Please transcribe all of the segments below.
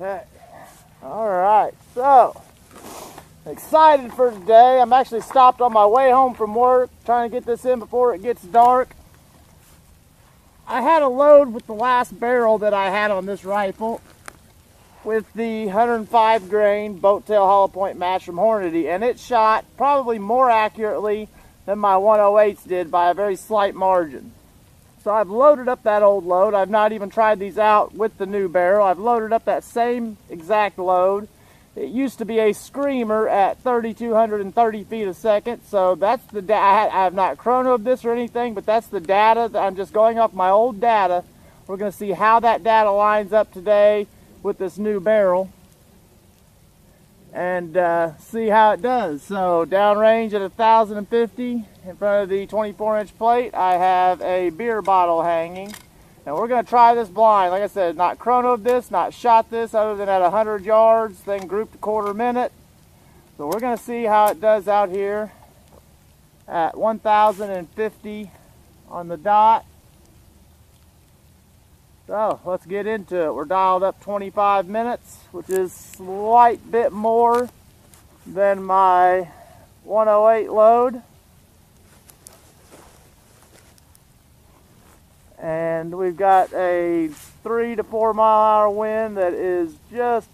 Okay. All right. So, excited for today. I'm actually stopped on my way home from work trying to get this in before it gets dark. I had a load with the last barrel that I had on this rifle with the 105 grain boat tail hollow point match from Hornady and it shot probably more accurately than my 108s did by a very slight margin. So I've loaded up that old load. I've not even tried these out with the new barrel. I've loaded up that same exact load. It used to be a screamer at 3,230 feet a second. So that's the data. I have not chronoed this or anything, but that's the data. That I'm just going off my old data. We're going to see how that data lines up today with this new barrel and uh, see how it does. So downrange at 1050 in front of the 24 inch plate, I have a beer bottle hanging. And we're gonna try this blind. Like I said, not chronoed this, not shot this other than at 100 yards, then grouped a quarter minute. So we're gonna see how it does out here at 1050 on the dot. So let's get into it. We're dialed up 25 minutes, which is slight bit more than my 108 load. And we've got a three to four mile hour wind that is just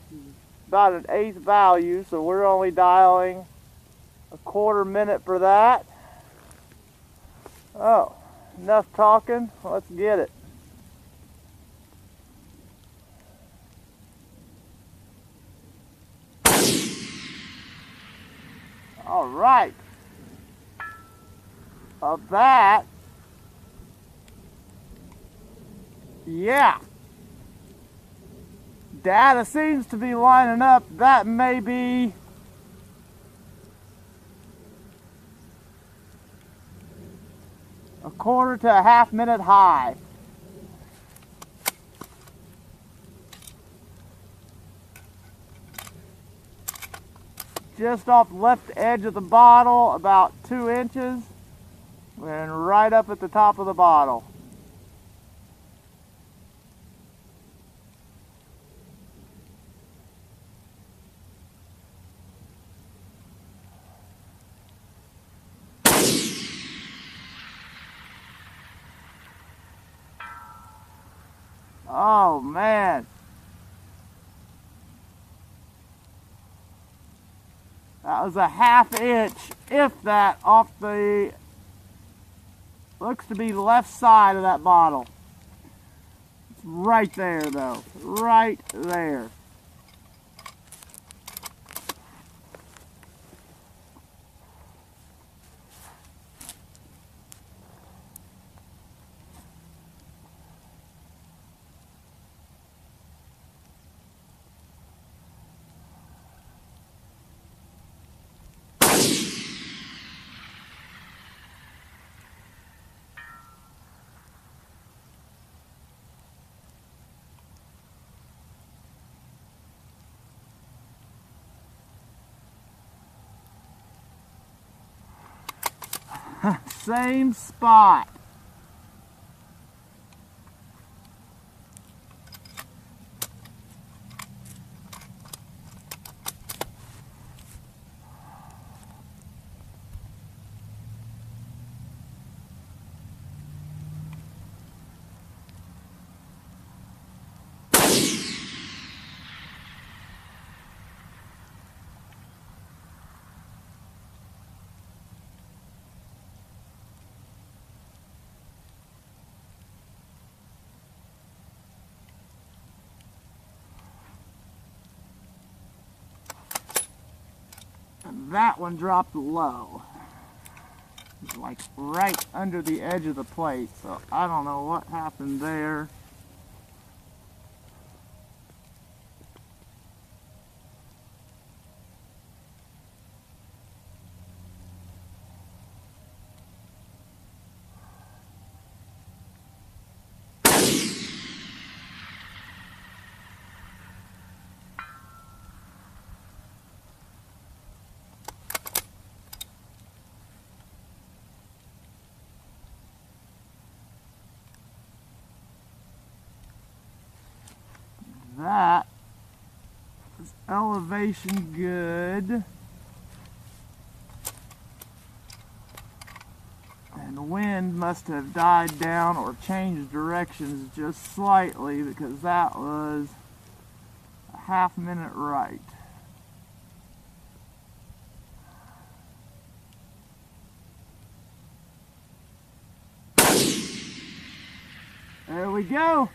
about an eighth value. So we're only dialing a quarter minute for that. Oh, enough talking. Let's get it. All right. Of that, yeah. Data seems to be lining up. That may be a quarter to a half minute high. Just off the left edge of the bottle, about two inches, and right up at the top of the bottle. Oh man. Was a half inch, if that, off the, looks to be the left side of that bottle. It's right there though, right there. Same spot. That one dropped low. Like right under the edge of the plate. So I don't know what happened there. That elevation good. And the wind must have died down or changed directions just slightly because that was a half minute right. There we go.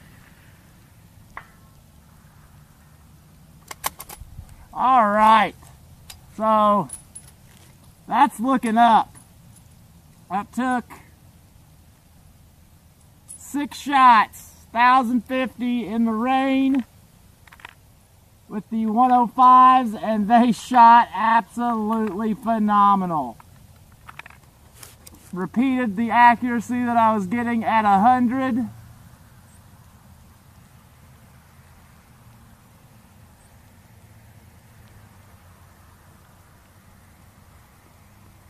All right. So that's looking up. That took six shots, 1050 in the rain with the 105s and they shot absolutely phenomenal. Repeated the accuracy that I was getting at 100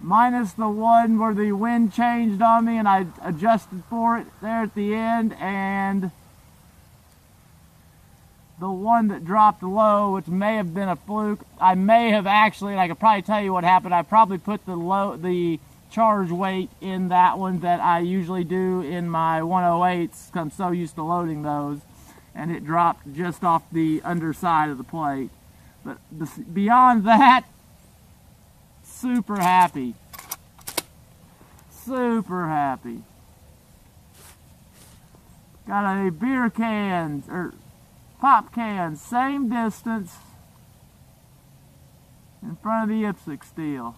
minus the one where the wind changed on me and I adjusted for it there at the end and the one that dropped low which may have been a fluke. I may have actually and I could probably tell you what happened. I probably put the low the charge weight in that one that I usually do in my 108s I'm so used to loading those and it dropped just off the underside of the plate. But beyond that super happy. Super happy. Got a beer can, or pop can, same distance in front of the IPSC steel.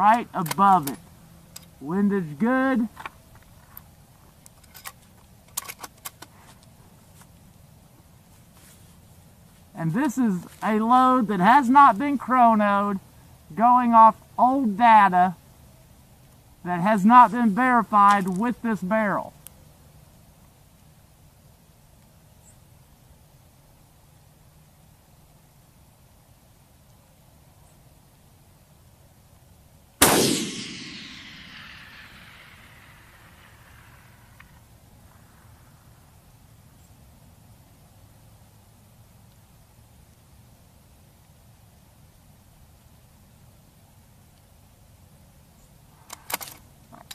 Right above it. Windage good. And this is a load that has not been chronoed going off old data that has not been verified with this barrel.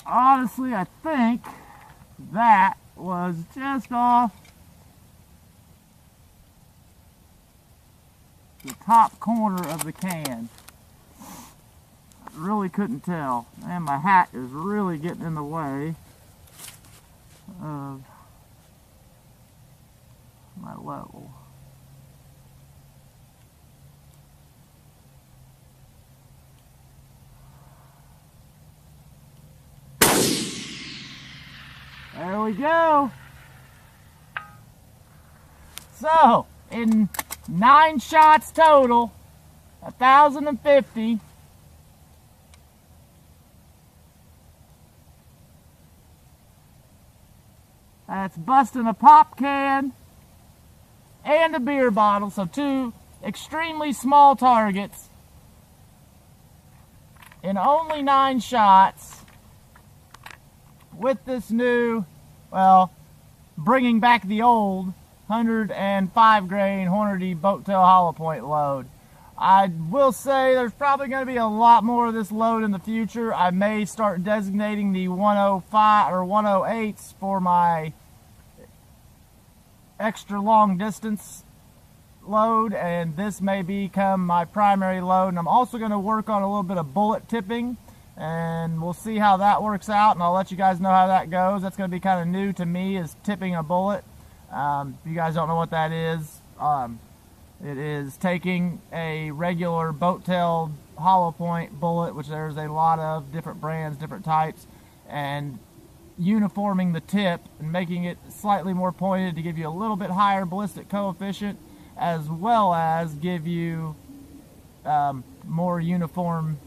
Honestly, I think that was just off the top corner of the can. I really couldn't tell. And my hat is really getting in the way of my level. There we go. So, in nine shots total, 1,050. That's busting a pop can and a beer bottle, so two extremely small targets in only nine shots with this new, well, bringing back the old 105 grain Hornady boat tail hollow point load. I will say there's probably going to be a lot more of this load in the future. I may start designating the 105 or 108s for my extra long distance load and this may become my primary load and I'm also going to work on a little bit of bullet tipping and we'll see how that works out and I'll let you guys know how that goes. That's going to be kind of new to me is tipping a bullet. Um, if you guys don't know what that is, um, it is taking a regular boat tail hollow point bullet, which there's a lot of different brands, different types, and uniforming the tip and making it slightly more pointed to give you a little bit higher ballistic coefficient as well as give you um, more uniform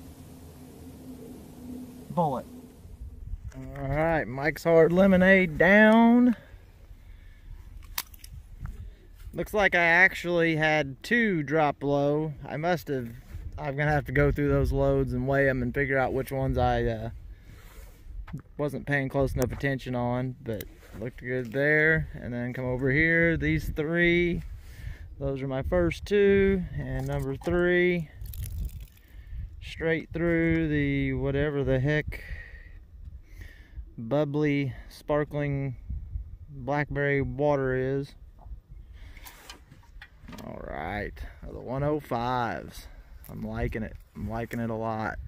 bullet. All right, Mike's Hard Lemonade down. Looks like I actually had two drop low. I must have, I'm gonna have to go through those loads and weigh them and figure out which ones I uh, wasn't paying close enough attention on, but looked good there. And then come over here, these three, those are my first two, and number three, straight through the whatever the heck, bubbly, sparkling blackberry water is. All right, the 105s. I'm liking it. I'm liking it a lot.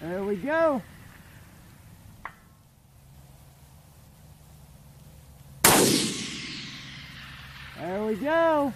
There we go. There we go.